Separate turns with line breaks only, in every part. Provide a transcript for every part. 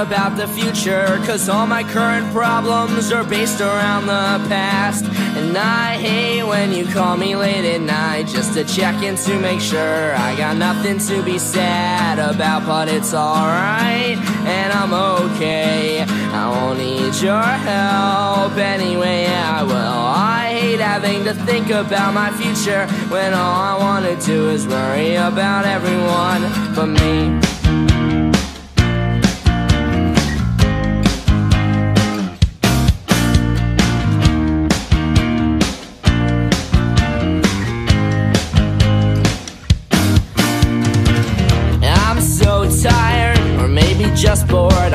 about the future. Cause all my current problems are based around the past. And I hate when you call me late at night just to check in to make sure I got nothing to be sad about. But it's alright, and I'm okay. I won't need your help anyway, I will. I hate having to think about my future when all I wanna do is worry about everyone but me.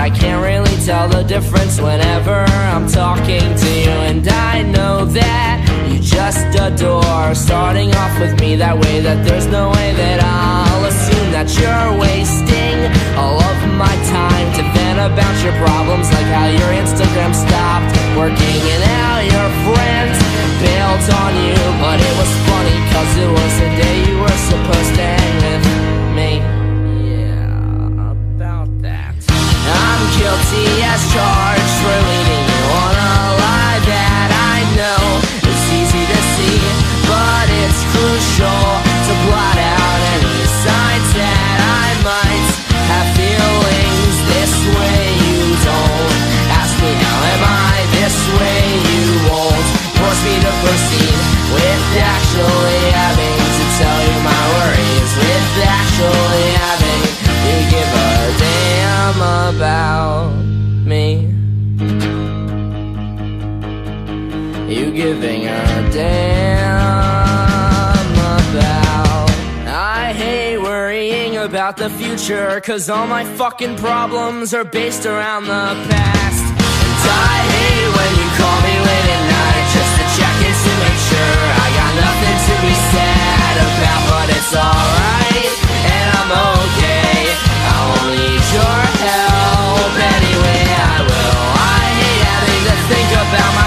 I can't really tell the difference whenever I'm talking to you. And I know that you just adore starting off with me that way. That there's no way that I'll assume that you're wasting all of my time to vent about your problems, like how your Instagram stopped working and how your friends bailed on you. But it was funny, cause it was the day you were supposed to hang with guilty as charged for You giving a damn about. I hate worrying about the future, cause all my fucking problems are based around the past. And I hate when you call me late at night just to check in to make sure I got nothing to be sad about, but it's alright, and I'm okay. I won't need your help anyway, I will. I hate having to think about my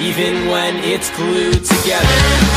even when it's glued together?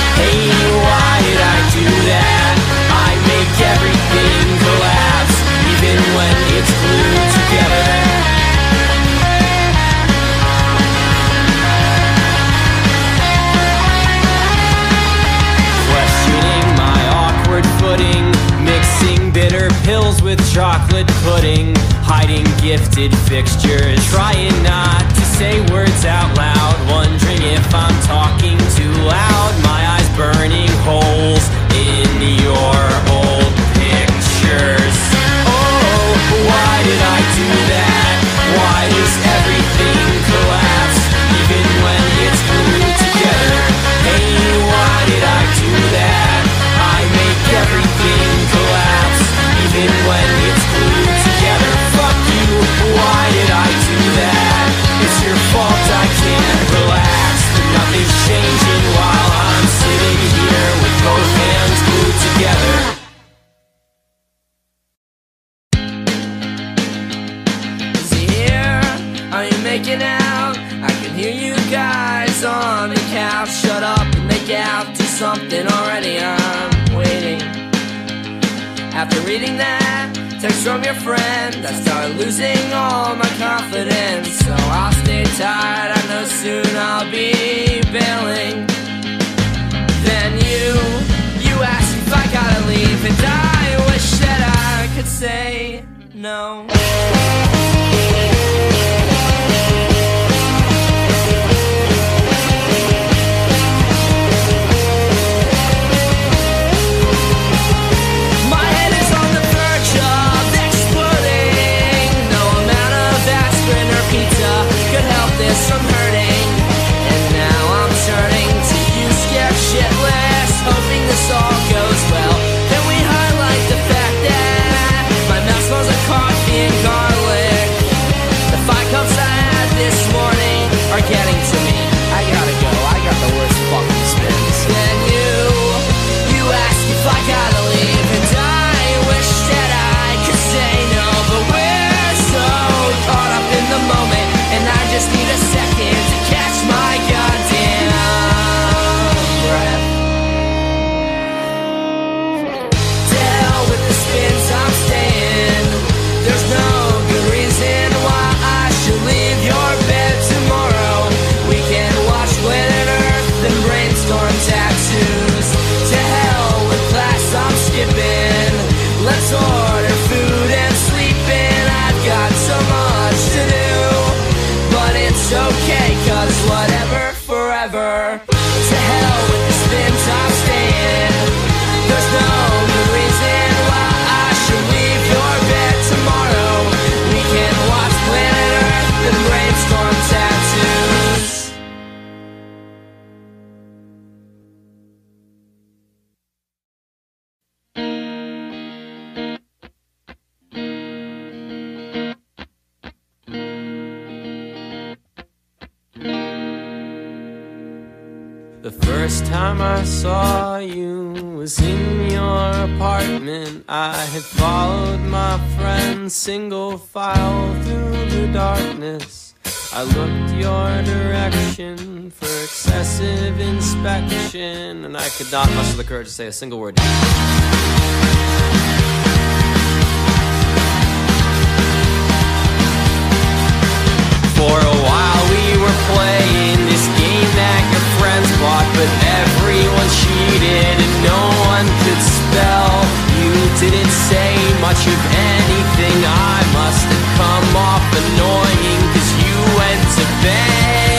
Tight. I know soon I'll be bailing. Then you, you asked if I gotta leave, and I wish that I could say no.
First time I saw you was in your apartment. I had followed my friend single file through the darkness. I looked your direction for excessive inspection, and I could not muster the courage to say a single word. For a while we were playing friends bought, but everyone cheated and no one could spell. You didn't say much of anything. I must have come off annoying cause you went to bed.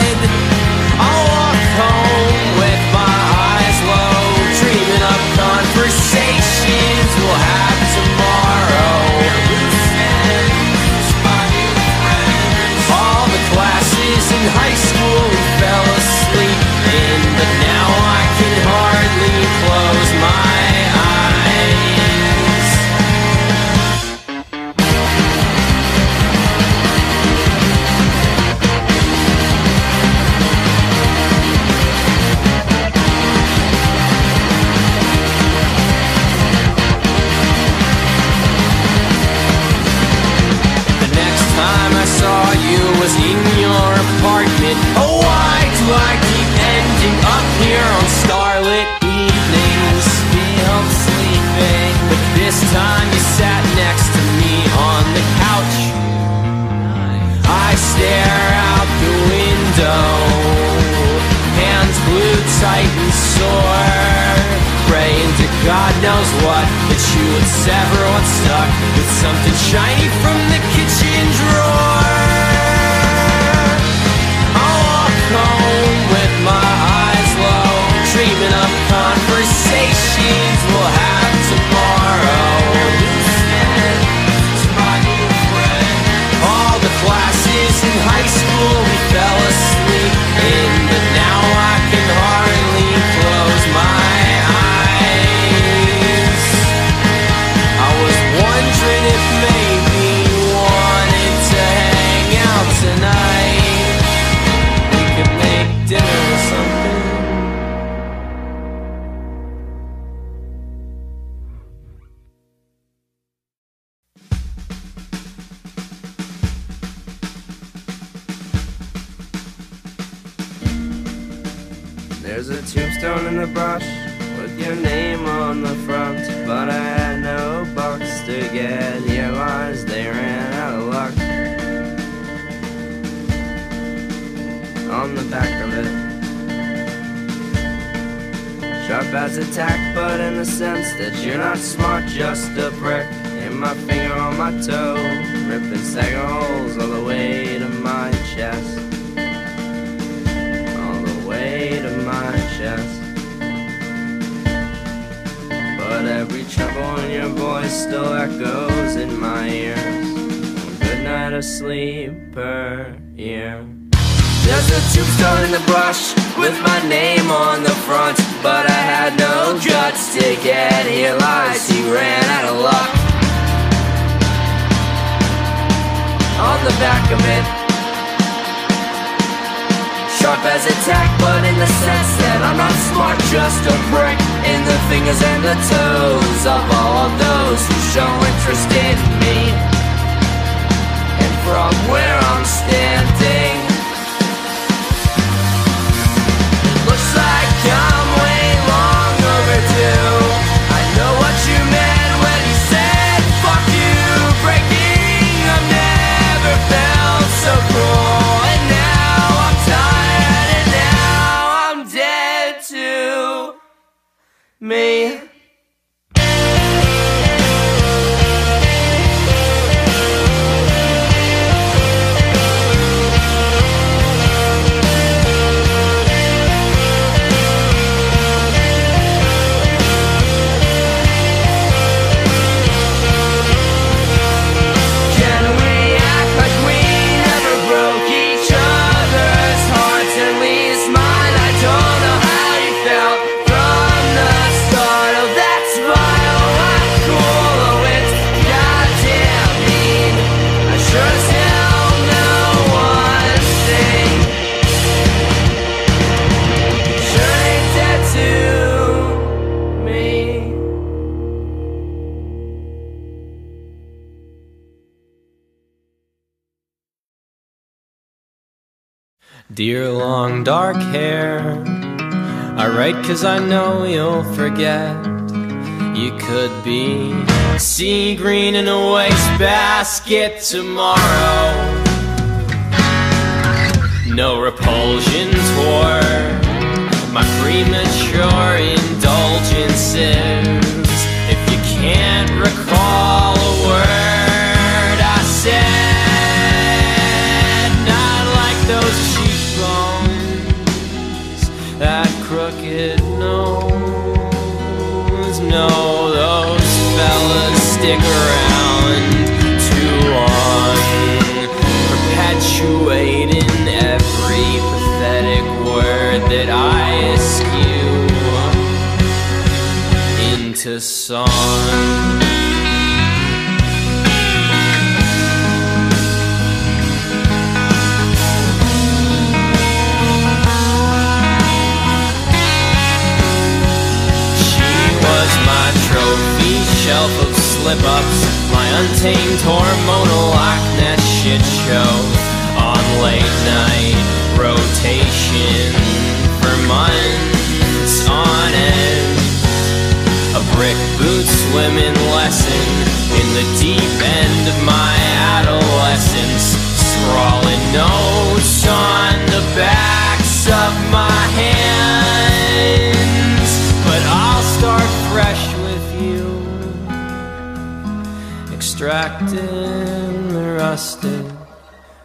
Stare out the window, hands glued tight and sore, praying to God knows what that you would sever what's stuck with something shiny from the kitchen
There's a tombstone in the brush with your name on the front, but I had no bucks to get here. Lies, they ran out of luck. On the back of it, sharp as a tack, but in the sense that you're not smart, just a prick. In my finger on my toe, ripping stagger holes all the way to my chest. But every treble in your voice still echoes in my ears. Good night asleep per year. There's a tombstone in the brush with my name on the front, but I had no guts to get here. Lies, he ran out of luck. On the back of it, sharp as a tack, but in the sense that I'm not smart, just a prick in the fingers and the toes of all of those who show interest in me. And from where I'm standing, it looks like
Dear long dark hair, I write cause I know you'll forget. You could be sea green in a wastebasket tomorrow. No repulsion toward my premature indulgences. If you can't recall stick around too long, perpetuating every pathetic word that I eschew into song. She was my trophy shelf of slip ups, my untamed hormonal Loch shit show on late night rotation for months on end. A brick boot swimming lesson in the deep end of my adolescence. Scrawling notes on Extracting the rusted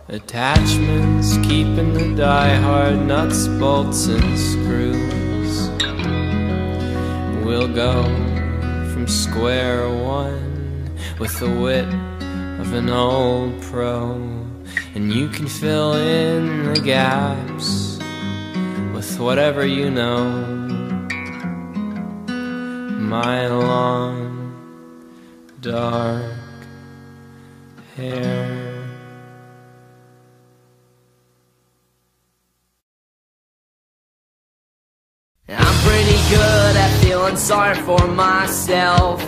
attachments, keeping the die-hard nuts, bolts, and screws. We'll go from square one with the wit of an old pro, and you can fill in the gaps with whatever you know. My long, dark
I'm pretty good at feeling sorry for myself.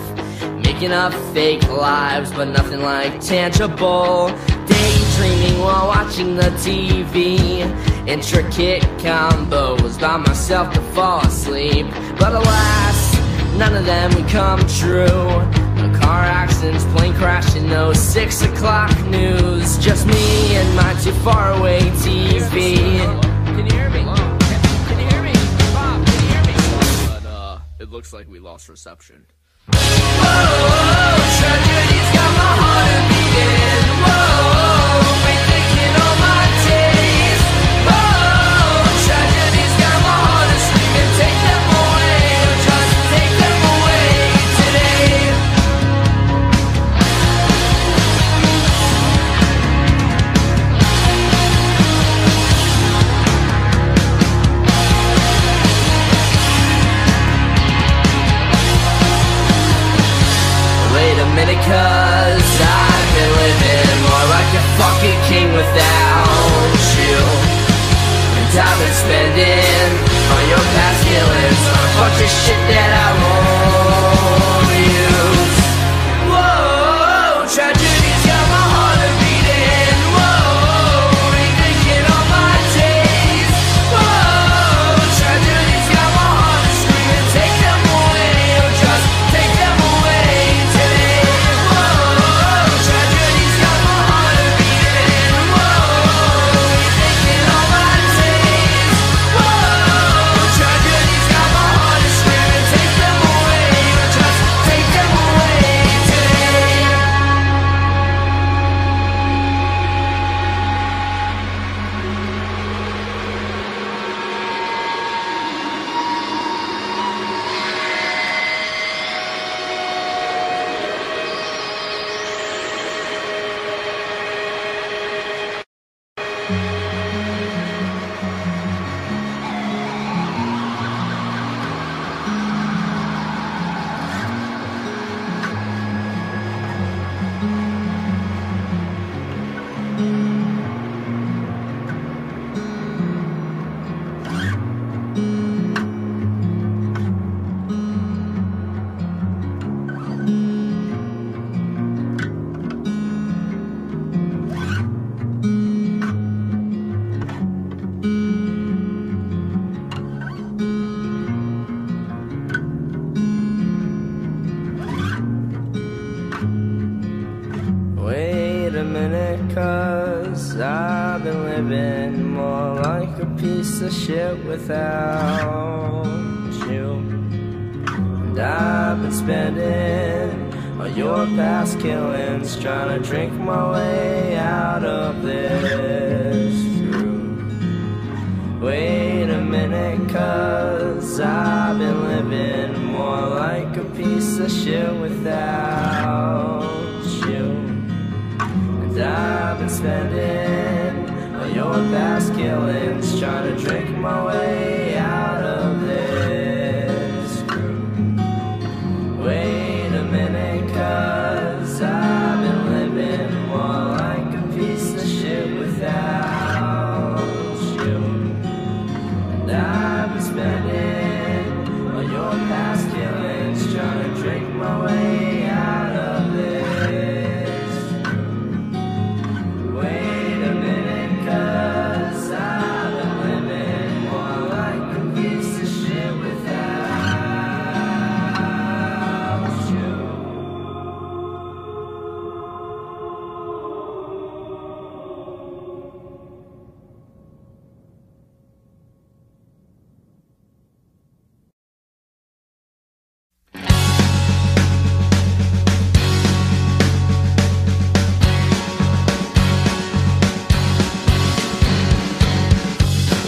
Making up fake lives, but nothing like tangible. Daydreaming while watching the TV. Intricate combos by myself to fall asleep. But alas, none of them come true. No car accidents, plane crashing, no six o'clock news. Just me and my too far away TV. Can you hear me? Can you hear me? Bob, can you hear me?
But uh, it looks like we lost reception.
Tragedy's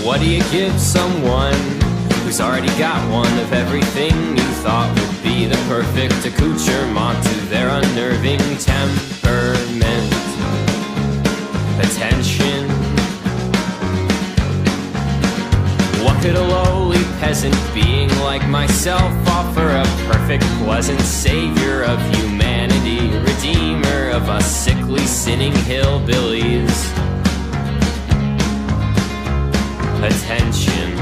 What do you give someone who's already got one of everything you thought would be the perfect accoutrement to their unnerving temperament? Attention. What could a lowly peasant being like myself offer a perfect, pleasant savior of humanity, redeemer of us sickly, sinning hillbillies? Attention.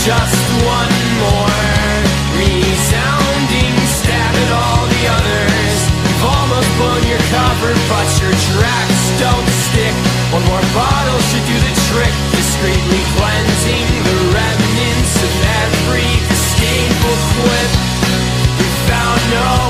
Just one more resounding stab at all the others. You've almost blown your cover, but your tracks don't stick. One more bottle should do the trick, discreetly cleansing the remnants of every disdainful quip. We found no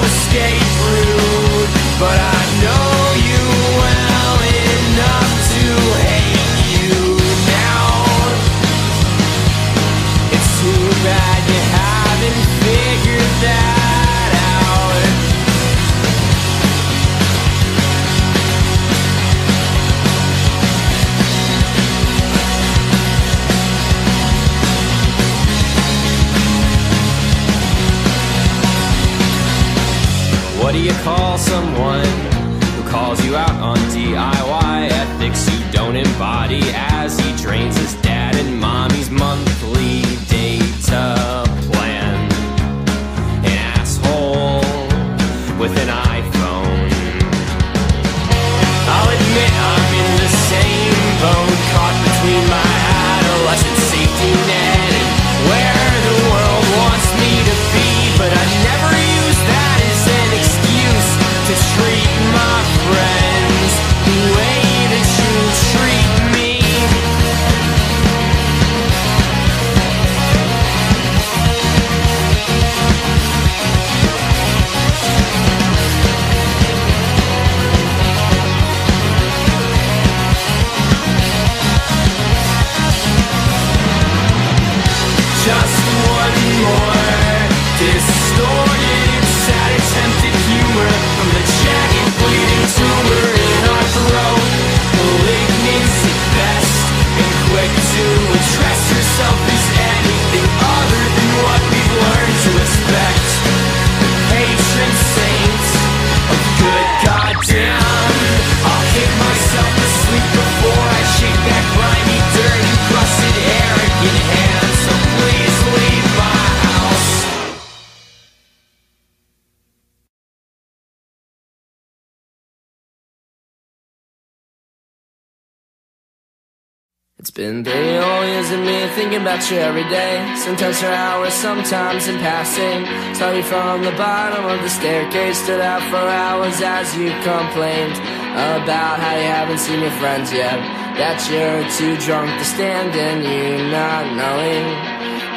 Been three whole years of me thinking about you every day. Sometimes for hours, sometimes in passing. Saw you from the bottom of the staircase, stood out for hours as you complained about how you haven't seen your friends yet. That you're too drunk to stand and you not knowing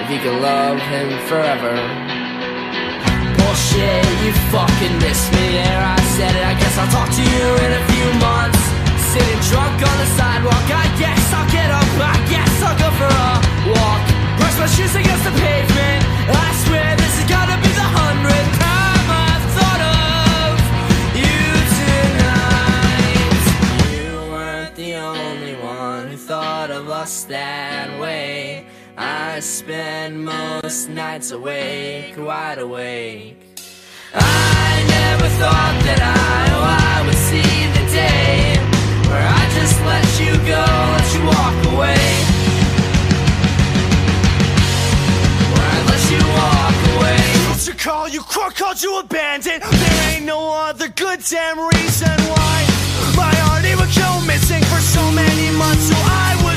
if you can love him forever. Bullshit, you fucking missed me there. I said it, I guess I'll talk to you in a few months. Sitting drunk on the sidewalk. I guess I'll get up, I guess I'll go for a walk. Brush my shoes against the pavement. I swear this is gonna be the hundredth time I've thought of you tonight. You weren't the only one who thought of us that way. I spend most nights awake, wide awake. I never thought that I, oh, I would see the day
call you crook, called you abandoned. There ain't no other good damn reason why. My heart it would go missing for so many months So I was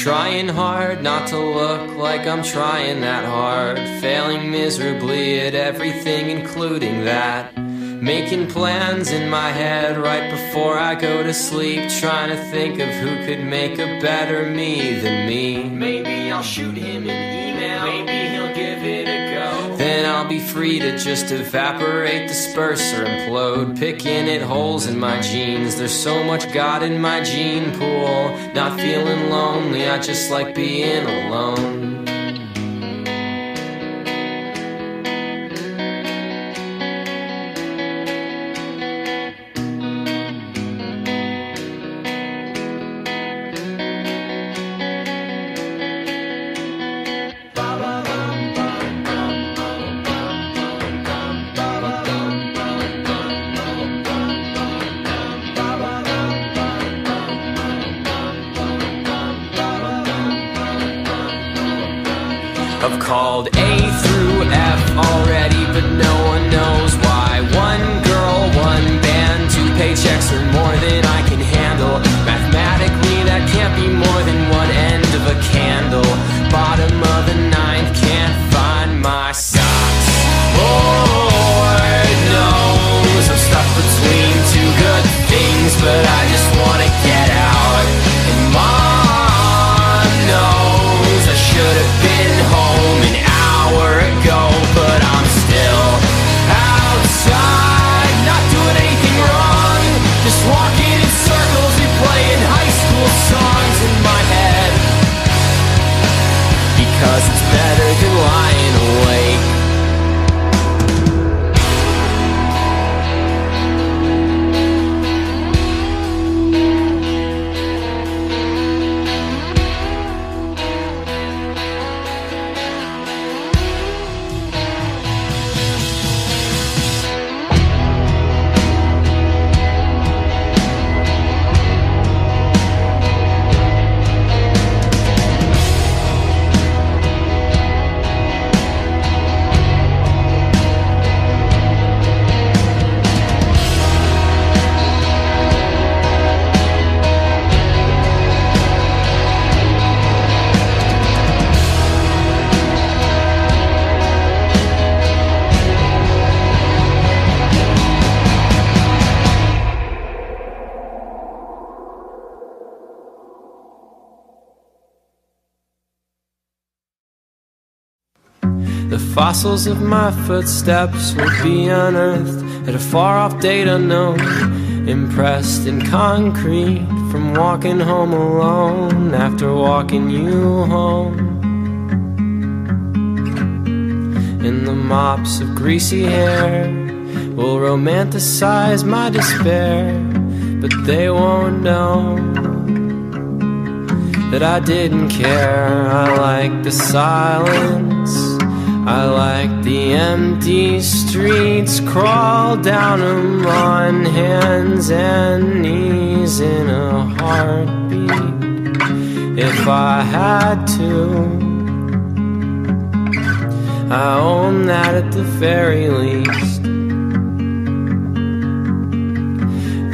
Trying hard not to look like I'm trying that hard. Failing miserably at everything, including that. Making plans in my head right before I go to sleep. Trying to think of who could make a better me than me. Maybe I'll shoot him an I'll be free to just evaporate, disperse, or implode. Picking at holes in my jeans. There's so much God in my gene pool. Not feeling lonely, I just like being alone. Called A through F already, but no one knows why. One girl, one band, two paychecks are more than I can handle. Mathematically, that can't be more than one end of a candle. Bottom of the ninth, can't find my socks. Lord knows I'm stuck between two good things, but I fossils of my footsteps will be unearthed at a far off date unknown. Impressed in concrete from walking home alone after walking you home. In the mops of greasy hair will romanticize my despair, but they won't know that I didn't care. I like the silence. I like the empty streets, crawl down them on hands and knees in a heartbeat. If I had to, I own that at the very least.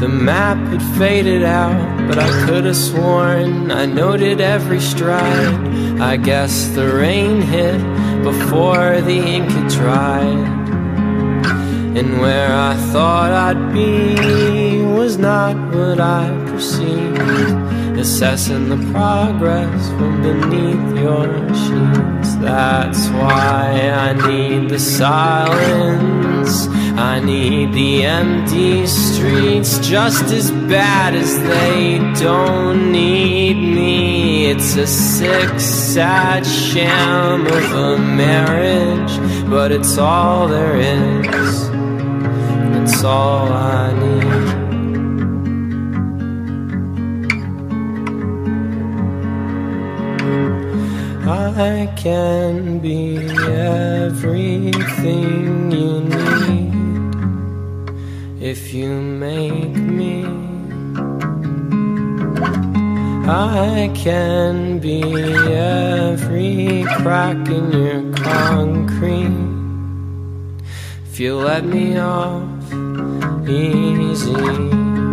The map had faded out, but I could have sworn I noted every stride. I guess the rain hit before the ink had dried. And where I thought I'd be was not what I perceived. Assessing the progress from beneath your sheets. That's why I need the silence. I need the empty streets just as bad as they don't need me. It's a sick, sad sham of a marriage, but it's all there is. It's all I need. I can be everything you need if you make me. I can be every crack in your concrete if you let me off easy.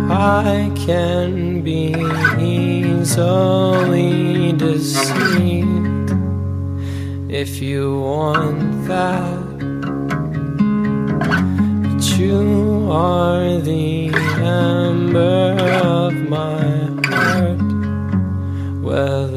I can be easily deceived if you want that. But you you are the ember of my heart. Well,